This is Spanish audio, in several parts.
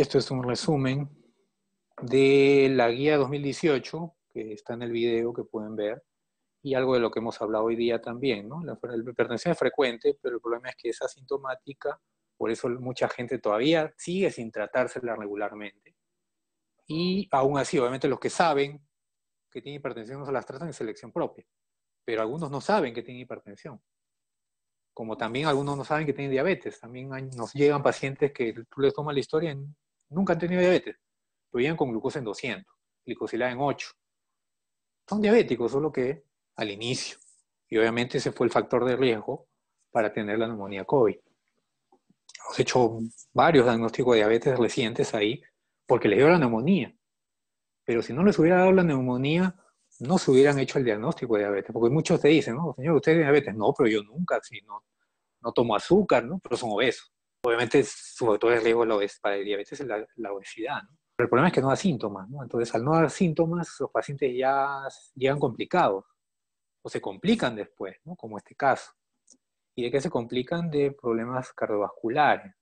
Esto es un resumen de la guía 2018, que está en el video que pueden ver, y algo de lo que hemos hablado hoy día también, ¿no? La, hipertensión es frecuente, pero el problema es que es asintomática, por eso mucha gente todavía sigue sin tratársela regularmente. Y aún así, obviamente los que saben que tienen hipertensión no se las tratan en selección propia, pero algunos no saben que tienen hipertensión. Como también algunos no saben que tienen diabetes. También nos llegan pacientes que tú les tomas la historia y nunca han tenido diabetes, pero llegan con glucosa en 200, glicosilada en 8. Son diabéticos, solo que al inicio. Y obviamente ese fue el factor de riesgo para tener la neumonía COVID. Hemos hecho varios diagnósticos de diabetes recientes ahí porque les dio la neumonía. Pero si no les hubiera dado la neumonía, no se hubieran hecho el diagnóstico de diabetes. Porque muchos te dicen, no, señor, usted tiene diabetes. No, pero yo nunca, si no, no tomo azúcar, ¿no? Pero son obesos. Obviamente su factor de riesgo para el diabetes es la, la obesidad, ¿no? Pero el problema es que no da síntomas, ¿no? Entonces, al no dar síntomas, los pacientes ya llegan complicados o se complican después, ¿no? como este caso. ¿Y de qué se complican? De problemas cardiovasculares.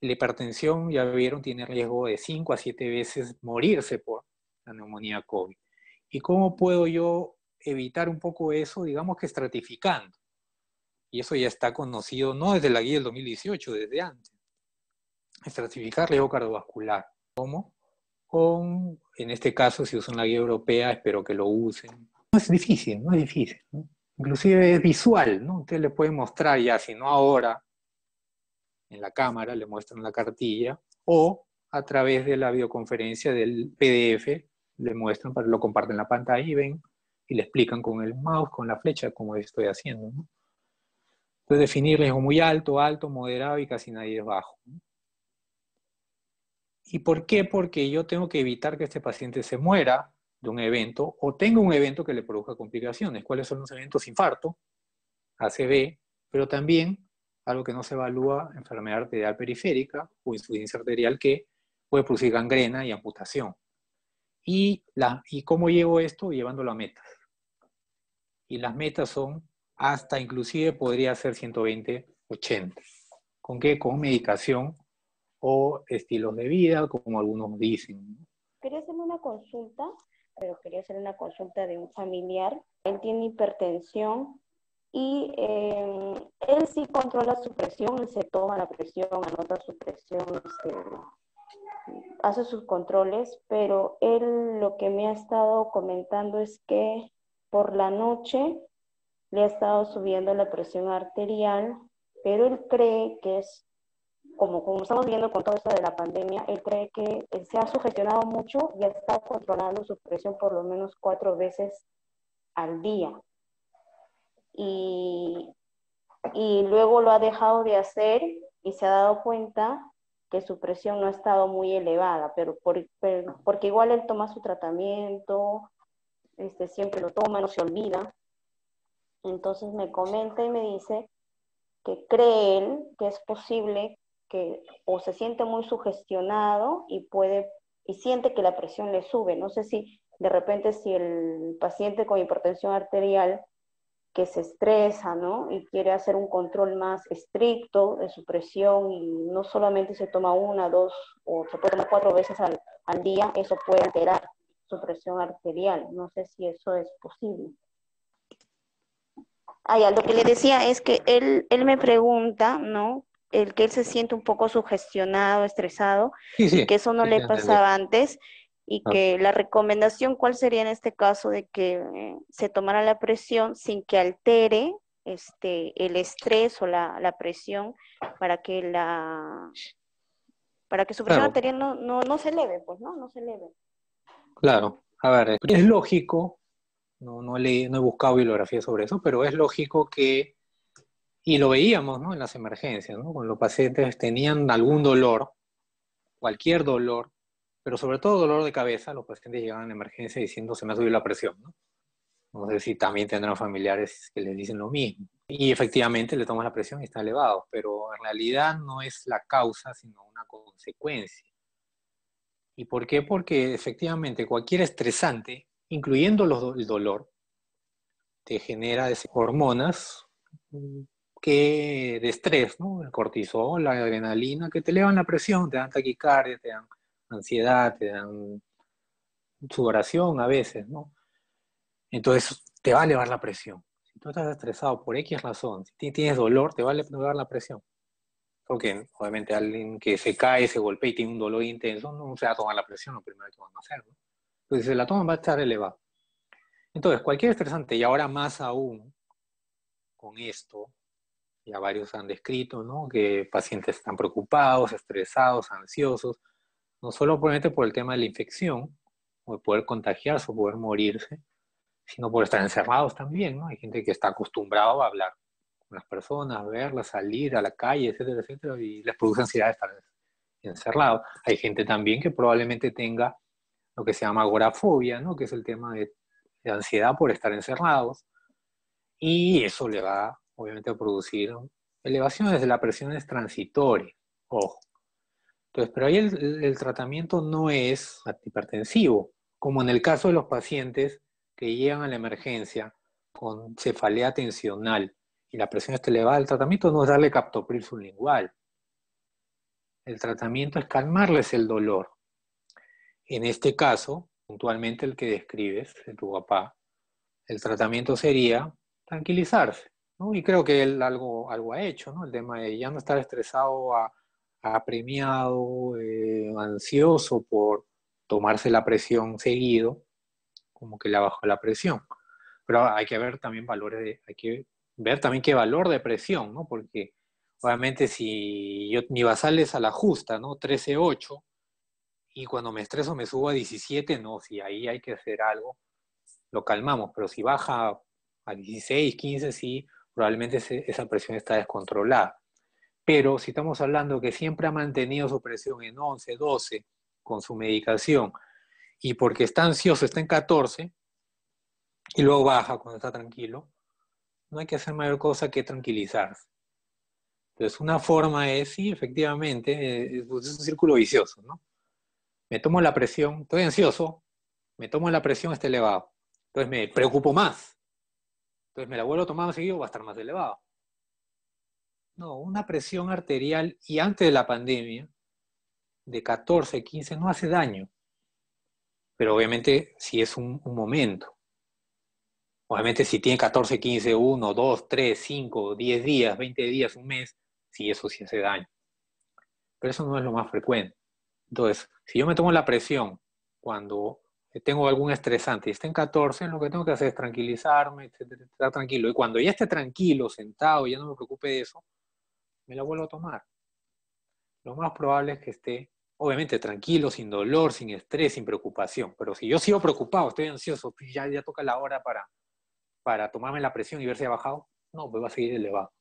La hipertensión, ya vieron, tiene riesgo de 5 a 7 veces morirse por la neumonía COVID. ¿Y cómo puedo yo evitar un poco eso? Digamos que estratificando. Y eso ya está conocido no desde la guía del 2018, desde antes. Estratificar riesgo cardiovascular. ¿Cómo? Con, en este caso, si usan la guía europea, espero que lo usen, no es difícil, no es difícil. Inclusive es visual, ¿no? Usted le puede mostrar ya, si no ahora, en la cámara, le muestran la cartilla, o a través de la videoconferencia del PDF, le muestran, lo comparten la pantalla y ven, y le explican con el mouse, con la flecha, cómo estoy haciendo. ¿no? Entonces, definir riesgo muy alto, alto, moderado y casi nadie es bajo. ¿Y por qué? Porque yo tengo que evitar que este paciente se muera de un evento o tenga un evento que le produzca complicaciones. ¿Cuáles son los eventos? Infarto, ACV, pero también algo que no se evalúa, enfermedad arterial periférica o insuficiencia arterial que puede producir gangrena y amputación. ¿Y, la, ¿Y cómo llevo esto? Llevándolo a metas. Y las metas son hasta inclusive podría ser 120, 80. ¿Con qué? Con medicación o estilos de vida, como algunos dicen. Quería hacerme una consulta pero quería hacer una consulta de un familiar. Él tiene hipertensión y eh, él sí controla su presión, él se toma la presión, anota su presión, este, hace sus controles, pero él lo que me ha estado comentando es que por la noche le ha estado subiendo la presión arterial, pero él cree que es como, como estamos viendo con todo esto de la pandemia, él cree que se ha sugestionado mucho y está controlando su presión por lo menos cuatro veces al día. Y, y luego lo ha dejado de hacer y se ha dado cuenta que su presión no ha estado muy elevada, pero, por, porque igual él toma su tratamiento, este, siempre lo toma, no se olvida. Entonces me comenta y me dice que cree que es posible que o se siente muy sugestionado y puede y siente que la presión le sube. No sé si de repente si el paciente con hipertensión arterial que se estresa, ¿no? Y quiere hacer un control más estricto de su presión y no solamente se toma una, dos o se puede tomar cuatro veces al, al día, eso puede alterar su presión arterial. No sé si eso es posible. Ah, lo que le decía es que él, él me pregunta, ¿no? el que él se siente un poco sugestionado, estresado, y que eso no le pasaba antes, y ah. que la recomendación, ¿cuál sería en este caso de que eh, se tomara la presión sin que altere este, el estrés o la, presión para que la para que su presión arterial no, no, se eleve, pues, ¿no? No se eleve. Claro. A ver, es lógico, no, no, le, no he buscado bibliografía sobre eso, pero es lógico que y lo veíamos ¿no? en las emergencias, ¿no? cuando los pacientes tenían algún dolor, cualquier dolor, pero sobre todo dolor de cabeza, los pacientes llegaban a emergencia diciendo se me ha subido la presión. ¿no? no sé si también tendrán familiares que les dicen lo mismo. Y efectivamente le toman la presión y está elevado, pero en realidad no es la causa, sino una consecuencia. ¿Y por qué? Porque efectivamente cualquier estresante, incluyendo los, el dolor, te genera hormonas que de estrés, ¿no? El cortisol, la adrenalina, que te elevan la presión, te dan taquicardia, te dan ansiedad, te dan sudoración a veces, ¿no? Entonces te va a elevar la presión. Si tú estás estresado por X razón, si tienes dolor, te va a elevar la presión. Porque obviamente alguien que se cae, se golpea y tiene un dolor intenso, no se va a tomar la presión lo primero que van a hacer, ¿no? Entonces, si se la toman va a estar elevada. Entonces, cualquier estresante, y ahora más aún con esto, ya varios han descrito, ¿no? Que pacientes están preocupados, estresados, ansiosos, no solo por el tema de la infección, o de poder contagiarse o poder morirse, sino por estar encerrados también, ¿no? Hay gente que está acostumbrado a hablar con las personas, verlas, salir a la calle, etcétera, etcétera, y les produce ansiedad estar encerrados. Hay gente también que probablemente tenga lo que se llama agorafobia, ¿no? Que es el tema de, ansiedad por estar encerrados, y eso le va, obviamente, a producir elevaciones de la presión es transitoria, ojo. Entonces, pero ahí el, tratamiento no es hipertensivo, como en el caso de los pacientes que llegan a la emergencia con cefalea tensional y la presión está elevada, el tratamiento no es darle captopril sublingual. El tratamiento es calmarles el dolor. En este caso, puntualmente el que describes de tu papá, el tratamiento sería tranquilizarse. Y creo que él algo, algo ha hecho, ¿no? El tema de ya no estar estresado a apremiado, eh, ansioso por tomarse la presión seguido, como que le bajó la presión. Pero hay que ver también valores de, hay que ver también qué valor de presión, ¿no? Porque obviamente si mi basal es a la justa, ¿no? 13.8, y cuando me estreso me subo a 17, no, si ahí hay que hacer algo, lo calmamos, pero si baja a 16, 15, sí, probablemente esa presión está descontrolada. Pero si estamos hablando que siempre ha mantenido su presión en 11, 12 con su medicación y porque está ansioso está en 14 y luego baja cuando está tranquilo, no hay que hacer mayor cosa que tranquilizarse. Entonces, una forma es, sí, efectivamente, pues, es un círculo vicioso, ¿no? Me tomo la presión, estoy ansioso, me tomo la presión, está elevado. Entonces me preocupo más. Entonces me la vuelvo a tomar más seguido, va a estar más elevado. No, una presión arterial y antes de la pandemia de 14, 15 no hace daño. Pero obviamente si es un, momento. Obviamente si tiene 14, 15, 1, 2, 3, 5, 10 días, 20 días, un mes, sí, eso sí hace daño. Pero eso no es lo más frecuente. Entonces, si yo me tomo la presión cuando tengo algún estresante y está en 14, lo que tengo que hacer es tranquilizarme, estar tranquilo. Y cuando ya esté tranquilo, sentado, ya no me preocupe de eso, me la vuelvo a tomar. Lo más probable es que esté, obviamente, tranquilo, sin dolor, sin estrés, sin preocupación. Pero si yo sigo preocupado, estoy ansioso, pues ya, ya toca la hora para, para tomarme la presión y ver si ha bajado, no, pues va a seguir elevado.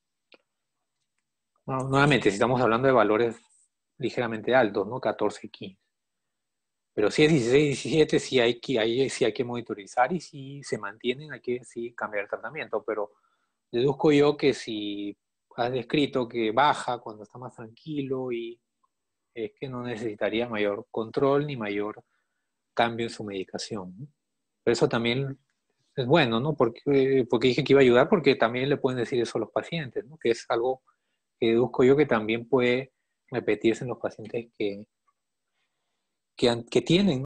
nuevamente, si estamos hablando de valores ligeramente altos, ¿no? 14, 15. Pero si es 16, 17, sí hay que, hay, sí hay que monitorizar y si se mantienen hay que sí cambiar el tratamiento. Pero deduzco yo que si has descrito que baja cuando está más tranquilo y es que no necesitaría mayor control ni mayor cambio en su medicación. Pero eso también es bueno, ¿no? Porque, porque dije que iba a ayudar, porque también le pueden decir eso a los pacientes, ¿no? Que es algo que deduzco yo que también puede repetirse en los pacientes que, que, que tienen